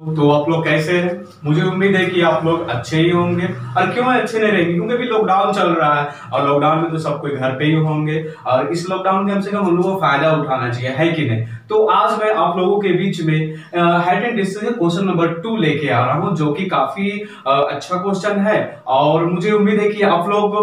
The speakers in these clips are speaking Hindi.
तो आप लोग कैसे हैं? मुझे उम्मीद है कि आप लोग अच्छे ही होंगे। और क्यों अच्छे नहीं रहेंगे? क्योंकि अभी लॉकडाउन चल रहा है। और लॉकडाउन में तो सब कोई घर पे ही होंगे। और इस लॉकडाउन के कम से कम उन लोगों को फ़ायदा उठाना चाहिए, है कि नहीं? तो आज मैं आप लोगों के बीच में height and distance question number two लेके आ रहा हूँ, जो कि काफ़ी अच्छा क्वेश्चन है। और मुझे उम्मीद है कि आप लोग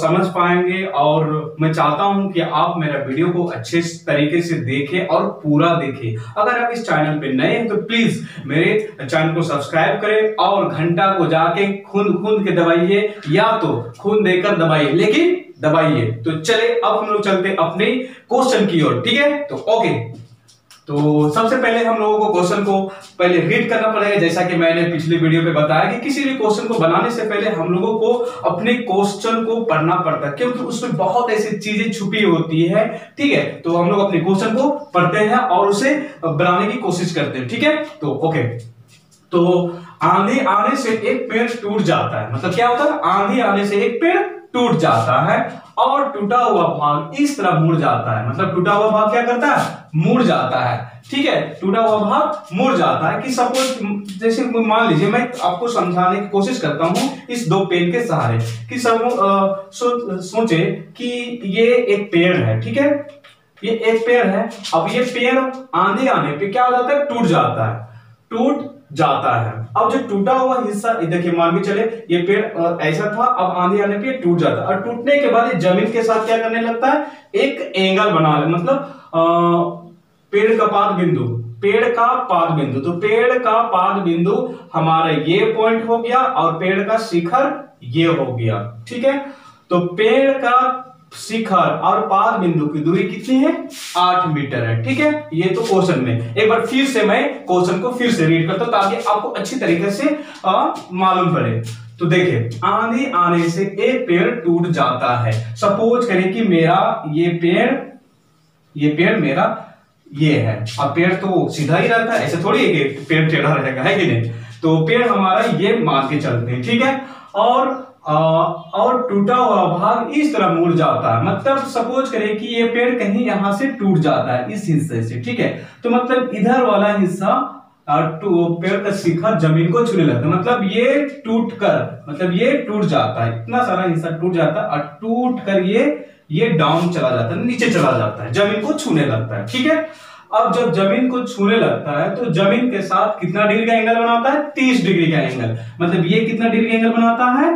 समझ पाएँगे और मैं चाहता हूँ कि आप मेरा वीडियो को अच्छे तरीके से देखें और पूरा देखें। अगर आप इस चैनल पे नए हैं तो प्लीज़ मेरे चैनल को सब्सक्राइब करें और घंटा को जाके खून खून के दबाइए, या तो खून देकर दबाइए, लेकिन दबाइए। तो चले, अब हम लोग चलते अपने क्वेश्चन की ओर, ठीक है? तो ओके तो सबसे पहले हम लोगों को क्वेश्चन को पहले रीड करना पड़ेगा। जैसा कि मैंने पिछली वीडियो पे बताया कि किसी भी क्वेश्चन को बनाने से पहले हम लोगों को अपने क्वेश्चन को पढ़ना पड़ता है, क्योंकि उसमें बहुत ऐसी चीज़ें छुपी होती है, ठीक है? तो हम लोग अपने क्वेश्चन को पढ़ते हैं और उसे बनाने की कोशिश करते हैं, ठीक है? तो ओके तो आंधी आने से एक पेड़ टूट जाता है। मतलब क्या होता है? आंधी आने से एक पेड़ टूट जाता है और टूटा हुआ भाग इस तरह मुड़ जाता है। मतलब टूटा हुआ भाग क्या करता है? मुड़ जाता है। ठीक है? टूटा हुआ भाग मुड़ जाता है कि सपोज़ जैसे मान लीजिए मैं आपको समझाने की कोशिश करता हूँ इस दो पेन के सहारे कि सब सो, सोचे कि ये एक पेड़ है। ठीक है? ये एक पेड़ है। अब ये पेड़ आंधी आने पे क्या हो जाता है? टूट जाता है। टूट जाता है। अब जो टूटा हुआ हिस्सा देखिए, मान के चले, ये पेड़ ऐसा था, अब आंधी आने पे टूट जाता और टूटने के बाद ज़मीन के साथ क्या करने लगता है? एक एंगल बना ले मतलब पेड़ का पाद बिंदु पेड़ का पाद बिंदु तो पेड़ का पाद बिंदु हमारा ये पॉइंट हो गया और पेड़ का शिखर ये हो गया, ठीक है? तो पेड़ का शिखर और पाद बिंदु की दूरी कितनी है? आठ मीटर है, ठीक है? ये तो क्वेश्चन में। एक बार फिर से मैं क्वेश्चन को फिर से रीड करता हूँ ताकि आपको अच्छी तरीके से मालूम पड़े। तो देखिए आंधी आने से एक पेड़ टूट जाता है। सपोज़ करें कि मेरा ये पेड़ ये पेड़ मेरा ये है। अब पेड़ तो सीधा ही रहता है, ऐसे थोड़ी है कि पेड़ टेढ़ा रहेगा, है कि नहीं? तो पेड़ हमारा ये मान के चलते हैं, ठीक है? और और टूटा हुआ भाग इस तरह मुड़ जाता है। मतलब सपोज़ करें कि ये पेड़ कहीं यहाँ से टूट जाता है, इस हिस्से से, ठीक है? तो मतलब इधर वाला हिस्सा पेड़ का शिखर ज़मीन को छूने लगता है। मतलब ये टूट कर मतलब ये टूट जाता है। इतना सारा हिस्सा टूट जाता है, और टूट कर ये ये डाउन चला जाता है, नीचे चला जाता है, ज़मीन को छूने लगता है, ठीक है? अब जब ज़मीन को छूने लगता है तो ज़मीन के साथ कितना डिग्री का एंगल बनाता है? तीस डिग्री का एंगल मतलब ये कितना डिग्री एंगल बनाता है?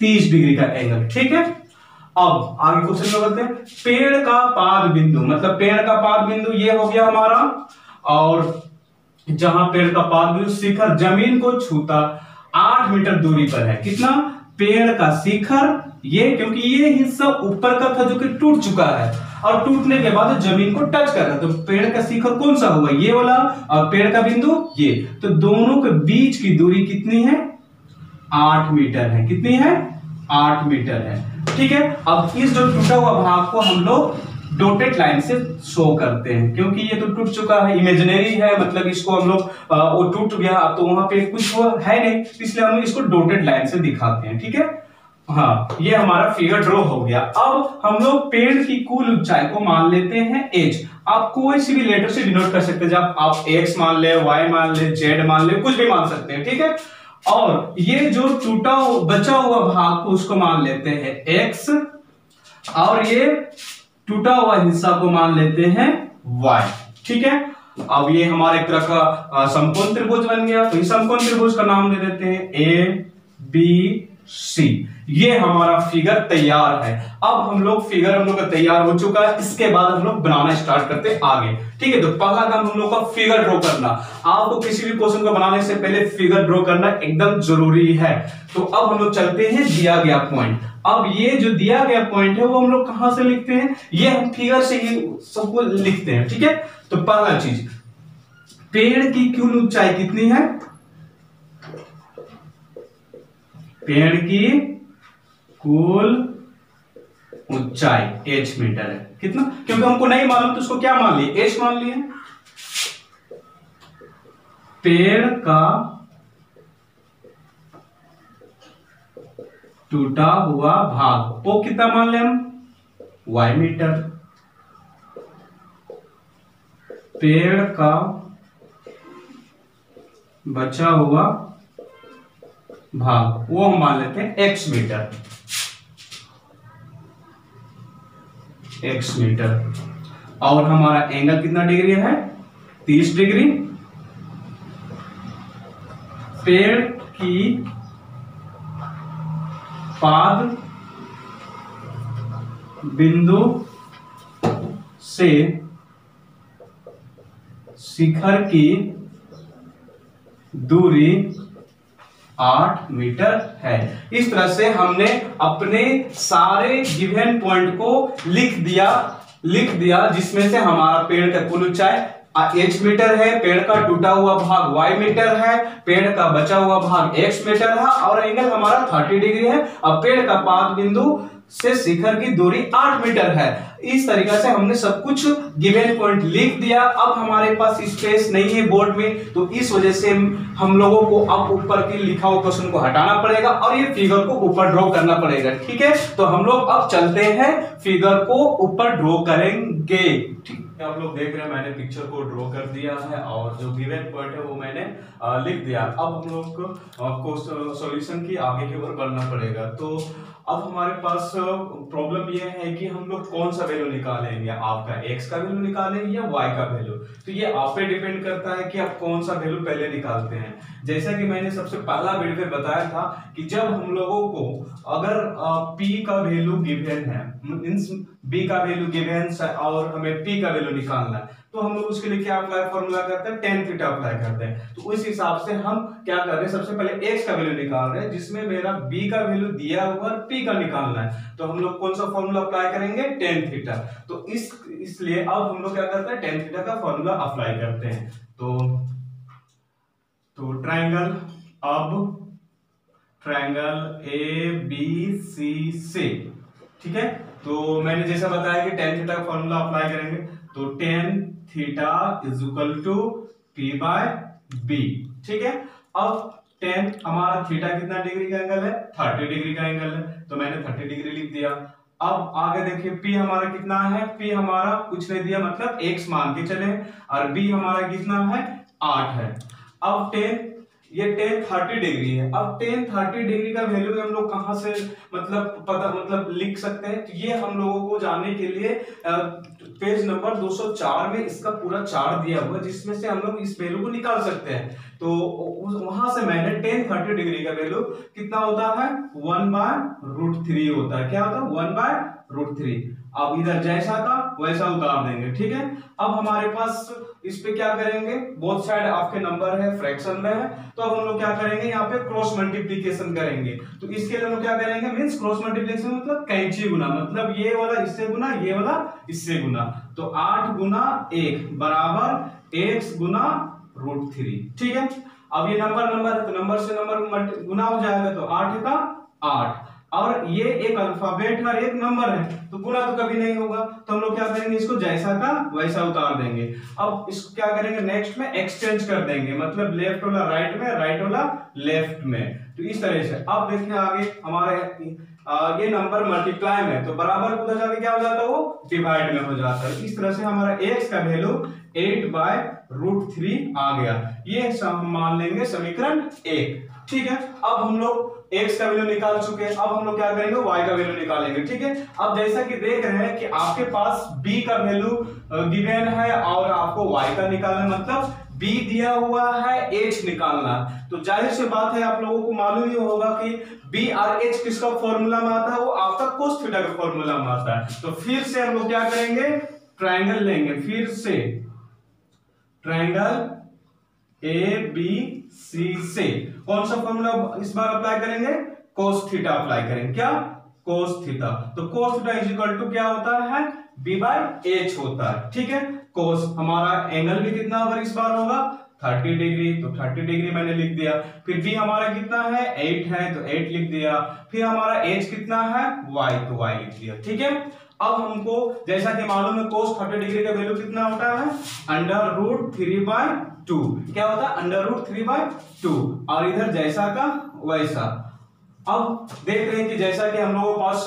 तीस डिग्री का एंगल ठीक है? अब आगे क्वेश्चन में बोलते हैं। पेड़ का पाद बिंदु मतलब पेड़ का पाद बिंदु ये हो गया हमारा, और जहाँ पेड़ का पाद बिंदु शिखर ज़मीन को छूता, आठ मीटर दूरी पर है। कितना? पेड़ का शिखर, ये क्योंकि ये हिस्सा ऊपर का था जो कि टूट चुका है, और टूटने के बाद ज़मीन को टच कर रहा तो पेड़ का शिखर कौन सा हुआ? ये वाला, और पेड़ का बिंदु, ये। तो दोनों के बीच की दूरी कितनी है? आठ मीटर है। कितनी है? आठ मीटर है। ठीक है? अब इस जो टूटा हुआ भाग को हम लोग डोटेड लाइन से शो करते हैं, क्योंकि ये तो टूट चुका है। इमेजिनरी है मतलब इसको हम लोग वो टूट गया तो वहाँ पे कुछ वो है नहीं, इसलिए हम इसको डोटेड लाइन से दिखाते हैं, ठीक है? हाँ ये हमारा फिगर ड्रॉ हो गया। अब हम लोग पेड़ की कुल ऊंचाई को मान लेते हैं एच आप कोई सी भी लेटर से डिनोट कर सकते हैं, जब आप एक्स मान ले वाई मान ले जेड मान ले, कुछ भी मान सकते हैं, ठीक है? और ये जो टूटा बचा हुआ भाग को उसको मान लेते हैं एक्स और ये टूटा हुआ हिस्सा को मान लेते हैं y, ठीक है? अब ये हमारे एक तरह का समकोण त्रिभुज बन गया तो इस समकोण त्रिभुज का नाम दे देते हैं ए बी सी। ये हमारा फिगर तैयार है। अब हम लोग फिगर हम लोग का तैयार हो चुका है। इसके बाद हम लोग बनाना स्टार्ट करते हैं आगे। ठीक है तो पहला काम हम लोग का फिगर ड्रॉ करना। आपको किसी भी क्वेश्चन को बनाने से पहले फिगर ड्रॉ करना एकदम ज़रूरी है। तो अब हम लोग चलते हैं दिया गया पॉइंट अब ये जो दिया गया पॉइंट है, वो हम लोग कहाँ से लिखते हैं? ये हम फिगर से ही सबको लिखते हैं। ठीक है तो पहला चीज़। पेड़ की कुल ऊंचाई कितनी है? पेड़ की कुल ऊंचाई एच मीटर है। कितना? क्योंकि हमको नहीं मालूम तो उसको क्या मान लिए? एच मान लिए। पेड़ का टूटा हुआ भाग, वो कितना मान ले हम? वाई मीटर पेड़ का बचा हुआ भाग, वो हम मान लेते हैं एक्स मीटर एक्स मीटर और हमारा एंगल कितना डिग्री है? तीस डिग्री पेड़ की पाद बिंदु से शिखर की दूरी आठ मीटर है। इस तरह से हमने अपने सारे गिवन पॉइंट को लिख दिया लिख दिया, जिसमें से हमारा पेड़ का कुल ऊंचाई एच मीटर है, पेड़ का टूटा हुआ भाग वाई मीटर है, पेड़ का बचा हुआ भाग एक्स मीटर है, और एंगल हमारा थर्टी डिग्री है। और पेड़ का पाद बिंदु से शिखर की दूरी आठ मीटर है। इस तरीके से हमने सब कुछ गिवेन पॉइंट लिख दिया। अब हमारे पास स्पेस नहीं है बोर्ड में तो इस वजह से हम लोगों को अब ऊपर की लिखा हुआ क्वेश्चन को हटाना पड़ेगा और ये फिगर को ऊपर ड्रॉ करना पड़ेगा। ठीक है? तो हम लोग अब चलते हैं। फिगर को ऊपर ड्रॉ करेंगे। ठीक। आप लोग देख रहे हैं, मैंने पिक्चर को ड्रॉ कर दिया है और जो गिवन पॉइंट है वो मैंने लिख दिया अब हम लोग को सॉल्यूशन की आगे की ओर बढ़ना पड़ेगा। तो अब हमारे पास प्रॉब्लम ये है कि हम लोग कौन सा वैल्यू निकालेंगे? आपका एक्स का वैल्यू निकालेंगे या वाई का वैल्यू तो ये आप पे डिपेंड करता है कि आप कौन सा वैल्यू पहले निकालते हैं। जैसा कि मैंने सबसे पहला वीडियो में बताया था कि जब हम लोगों को अगर पी का वैल्यू गिवन है बी का वैल्यू गिवन और हमें पी का वैल्यू निकालना है। तो हम लोग उसके लिए क्या अप्लाई फॉर्मूला करते हैं? टेन थीटा अप्लाई करते हैं। तो उस हिसाब से हम क्या कर रहे हैं? सबसे पहले एक्स का वैल्यू निकाल रहे हैं, जिसमें मेरा बी का वैल्यू दिया हुआ और पी का निकालना है। तो हम लोग कौन सा फॉर्मूला अप्लाई करेंगे? टेन थीटा तो इस, इसलिए अब हम लोग क्या करते हैं? टेन थीटा का फॉर्मूला अप्लाई करते हैं। तो तो ट्रायंगल अब ट्रायंगल ए बी सी से ठीक है? तो मैंने जैसा बताया कि टेन थीटा का फॉर्मूला अप्लाई करेंगे तो tan theta is equal to P by B ठीक है? अब टेन हमारा थीटा कितना डिग्री का एंगल है? थर्टी डिग्री का एंगल है तो मैंने थर्टी डिग्री लिख दिया। अब आगे देखिए, P हमारा कितना है? P हमारा कुछ नहीं दिया मतलब x मान के चले, और B हमारा कितना है? आठ है। अब टेन ये टेन थर्टी डिग्री है। अब टेन थर्टी डिग्री का वैल्यू हम लोग कहाँ से मतलब पता मतलब लिख सकते हैं? तो ये हम लोगों को जानने के लिए पेज नंबर 204 में इसका पूरा चार्ट दिया हुआ है, जिसमें से हम लोग इस वैल्यू को निकाल सकते हैं। तो वहाँ से मैंने टेन थर्टी डिग्री का वैल्यू कितना होता है? वन बाय रूट थ्री होता है। क्या होता है? वन बाय रूट थ्री अब इधर जैसा था, वैसा उतार देंगे, ठीक है? अब हमारे पास इस पे क्या करेंगे? बोथ साइड आपके नंबर है फ्रैक्शन में है। तो अब हम लोग क्या करेंगे? यहाँ पे क्रॉस मल्टीप्लीकेशन करेंगे। तो इसके लिए हम क्या करेंगे? मीन्स क्रॉस मल्टीप्लीकेशन मतलब कैंची गुना। मतलब ये वाला इससे गुना, ये वाला इससे गुना। तो आठ गुना एक बराबर एक्स गुना रूट थ्री ठीक है? अब ये नंबर नंबर तो नंबर से नंबर गुना हो जाएगा तो आठ का आठ। और ये एक अल्फ़ाबेट और एक नंबर है तो गुना तो कभी नहीं होगा। तो हम लोग क्या करेंगे, इसको जैसा का वैसा उतार देंगे। अब इसको क्या करेंगे नेक्स्ट में एक्सचेंज कर देंगे मतलब लेफ़्ट वाला राइट में राइट वाला लेफ़्ट में। तो इस तरह से। अब देखिए आगे हमारे ये नंबर मल्टीप्लाई में तो बराबर उधर जाके क्या हो जाता है वो? डिवाइड में हो जाता है। इस तरह से हमारा एक्स का value eight by root three आ गया। ये मान लेंगे समीकरण एक। ठीक है? अब हम लोग एक्स का वैल्यू निकाल चुके हैं। अब हम लोग क्या करेंगे? वाई का वैल्यू निकालेंगे, ठीक है? अब जैसा कि देख रहे हैं कि आपके पास बी का वैल्यू गिवन है और आपको वाई का निकालना मतलब बी दिया हुआ है एच निकालना। तो ज़ाहिर सी बात है, आप लोगों को मालूम ही होगा कि बी आर एच किसका फॉर्मूला में आता है? वो आपका कोस थीटा का फॉर्मूला में आता है। तो फिर से हम लोग क्या करेंगे? ट्राइंगल लेंगे। फिर से ट्राइंगल ए बी सी से कौन सा फॉर्मूला इस बार अप्लाई करेंगे? कोस थीटा अप्लाई करेंगे। क्या? कोस थीटा तो cos theta is equal to क्या होता है? बी बाय एच होता है। ठीक है? कोस हमारा एंगल भी कितना होगा इस बार होगा? 30 डिग्री तो 30 डिग्री मैंने लिख दिया। फिर बी हमारा कितना है? 8 है तो 8 लिख दिया। फिर हमारा एच कितना है? Y तो y लिख दिया। ठीक है? अब हमको जैसा कि मालूम है कोस 30 डिग्री का वैल्यू कितना होता है? Under root three by two क्या होता? है under root three by two और इधर जैसा का वैसा। अब देख रहे हैं कि जैसा कि हम लोगों के पास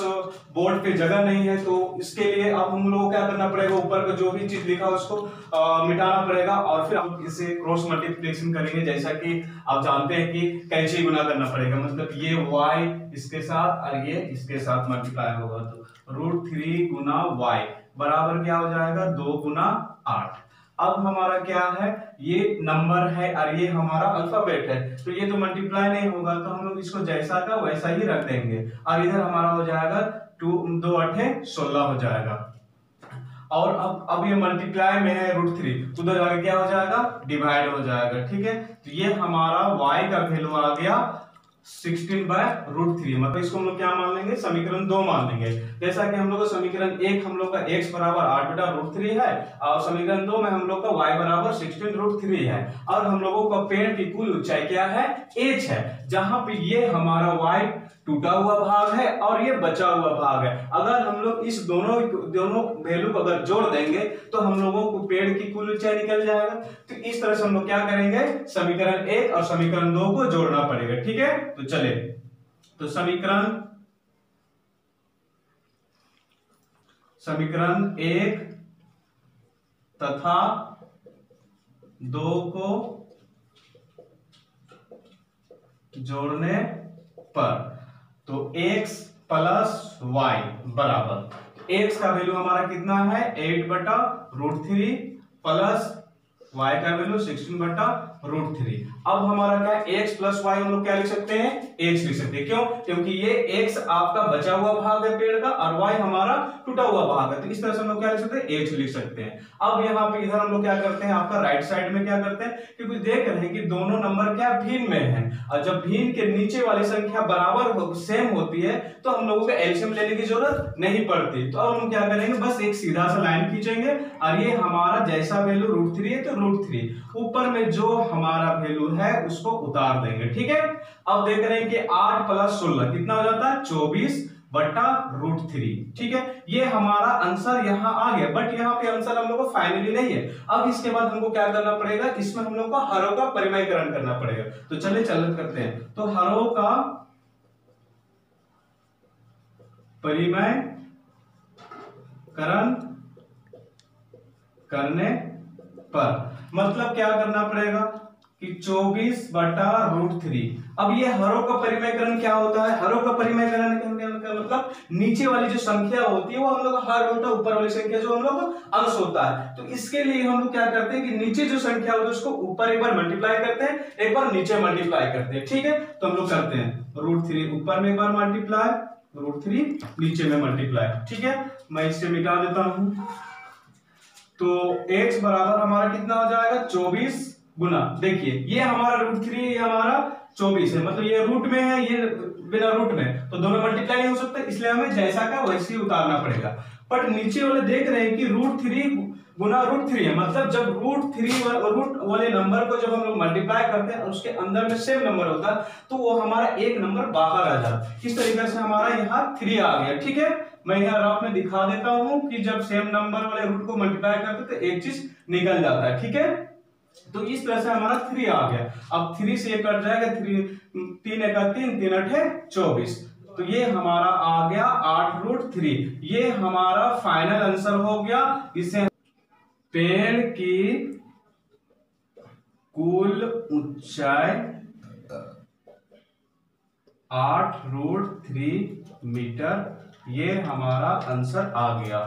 बोर्ड पे जगह नहीं है तो इसके लिए अब हम लोगों को क्या करना पड़ेगा? ऊपर का जो भी चीज़ लिखा उसको आ, मिटाना पड़ेगा। और फिर हम इसे क्रॉस मल्टीप्लिकेशन करेंगे जैसा कि आप जानते हैं कि कैंची गुना करना पड़ेगा। मतलब ये वाई इसके साथ और ये इसके साथ मल्टीप्लाई होगा। तो रूट थ्री गुना वाई बराबर क्या हो जाएगा? दो गुना आठ। अब हमारा क्या है? ये नंबर है और ये हमारा अल्फ़ाबेट है। तो ये तो मल्टीप्लाई नहीं होगा तो हम लोग इसको जैसा का वैसा ही रख देंगे। और इधर हमारा हो जाएगा टू, दो अठे सोलह हो जाएगा। और अब अब ये मल्टीप्लाई में है रूट थ्री उधर जाके क्या हो जाएगा? डिवाइड हो जाएगा, ठीक है? तो ये हमारा y का वैल्यू आ गया। सिक्सटीन बाय रूट थ्री मतलब इसको हम लोग क्या मान लेंगे? समीकरण दो मान लेंगे। जैसा कि हम लोग समीकरण एक हम लोग का x बराबर आठ बटा रूट थ्री है, और समीकरण दो में हम लोग का y बराबर सिक्सटीन रूट थ्री है। और हम लोगों का पेड़ की कुल ऊंचाई क्या है? h है, जहाँ पे ये हमारा y टूटा हुआ भाग है और ये बचा हुआ भाग है। अगर हम लोग इस दोनों दोनों वैल्यू को अगर जोड़ देंगे तो हम लोगों को पेड़ की कुल ऊंचाई निकल जाएगा। तो इस तरह से हम लोग क्या करेंगे? समीकरण एक और समीकरण दो को जोड़ना पड़ेगा। ठीक है? तो चले। तो समीकरण समीकरण एक तथा दो को जोड़ने पर। तो x प्लस वाई बराबर। x का वैल्यू हमारा कितना है? एट बटा रूट थ्री प्लस y का वैल्यू सिक्सटीन बटा रूट थ्री अब हमारा क्या x प्लस वाई हम लोग क्या लिख सकते हैं? X लिख सकते हैं। क्यों? क्योंकि ये x आपका बचा हुआ भाग है पेड़ का और y हमारा टूटा हुआ भाग है। तो इस तरह से हम लोग क्या लिख सकते हैं? X लिख सकते हैं। अब यहाँ पे इधर हम लोग क्या करते हैं? आपका राइट साइड में क्या करते हैं? क्योंकि देख रहे हैं कि दोनों नंबर क्या भिन्न में है। और जब भिन्न के नीचे वाली संख्या बराबर हो, सेम होती है तो हम लोगों को एल्शियम लेने की ज़रूरत नहीं पड़ती। तो अब हम क्या करेंगे? बस एक सीधा सा लाइन खींचेंगे। और ये हमारा जैसा वैल्यू रूट थ्री है तो रूट थ्री ऊपर में जो हमारा वैल्यू है, उसको उतार देंगे, ठीक है? अब देख रहे हैं कि आठ प्लस सोलह कितना हो जाता है? चौबीस बट्टा रूट थ्री ठीक है? ये हमारा आंसर यहाँ आ गया बट यहाँ पे आंसर हम लोग को फाइनली नहीं है। अब इसके बाद हमको क्या करना पड़ेगा? इसमें हम लोग को हरों का परिमयकरण करना पड़ेगा। तो चलिए चल करते हैं। तो हरों का परिमय करण करने पर मतलब क्या करना पड़ेगा? कि 24 बटा रूट थ्री। अब ये हरों का परिमयकरण क्या होता है? हरों का परिमयकरण का मतलब नीचे वाली जो संख्या होती है, वो हम लोग हर होता है ऊपर वाली संख्या जो हम लोग अंश होता है। तो इसके लिए हम लोग क्या करते हैं कि नीचे जो संख्या होती है, उसको ऊपर एक बार मल्टीप्लाई करते हैं, एक बार नीचे मल्टीप्लाई करते हैं। ठीक है? तो हम लोग करते हैं। रूट थ्री ऊपर में एक बार मल्टीप्लाई रूट थ्री नीचे में मल्टीप्लाई ठीक है? मैं इससे मिटा देता हूँ। तो x बराबर हमारा कितना हो जाएगा? चौबीस गुना। देखिए, ये हमारा रूट थ्री ये हमारा चौबीस है। मतलब ये रूट में है, ये बिना रूट में। तो दोनों मल्टीप्लाई हो सकते, इसलिए हमें जैसा का वैसे ही उतारना पड़ेगा। बट नीचे वाले देख रहे हैं कि रूट थ्री गुना रूट थ्री है। मतलब जब रूट थ्री रूट वाले नंबर को जब हम लोग मल्टीप्लाई करते हैं और उसके अंदर में सेम नंबर होता है तो वो हमारा एक नंबर बाहर आ जाता। है इस तरीके से हमारा यहाँ थ्री आ गया। ठीक है? मैं यहाँ रफ में दिखा देता हूँ कि जब सेम नंबर वाले रूट को मल्टीप्लाई करते तो एक चीज़ निकल जाता है। ठीक है? तो इस तरह से हमारा थ्री आ गया। अब थ्री से कट जाएगा थ्री तीन एक तीन तीन अठ चौबीस। तो ये हमारा आ गया आठ रूट थ्री ये हमारा फाइनल आंसर हो गया। इसे पेड़ की कुल ऊंचाई आठ रूट थ्री मीटर। ये हमारा आंसर आ गया।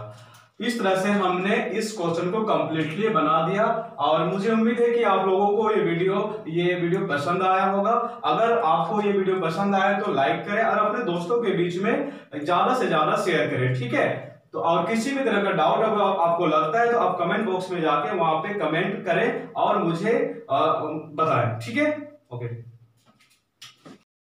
इस तरह से हमने इस क्वेश्चन को कंप्लीटली बना दिया। और मुझे उम्मीद है कि आप लोगों को ये वीडियो ये वीडियो पसंद आया होगा। अगर आपको ये वीडियो पसंद आया तो लाइक करें और अपने दोस्तों के बीच में ज़्यादा से ज़्यादा शेयर करें, ठीक है? तो और किसी भी तरह का डाउट अगर आपको लगता है तो आप कमेंट बॉक्स में जाके वहाँ पे कमेंट करें और मुझे बताएँ, ठीक है? ओके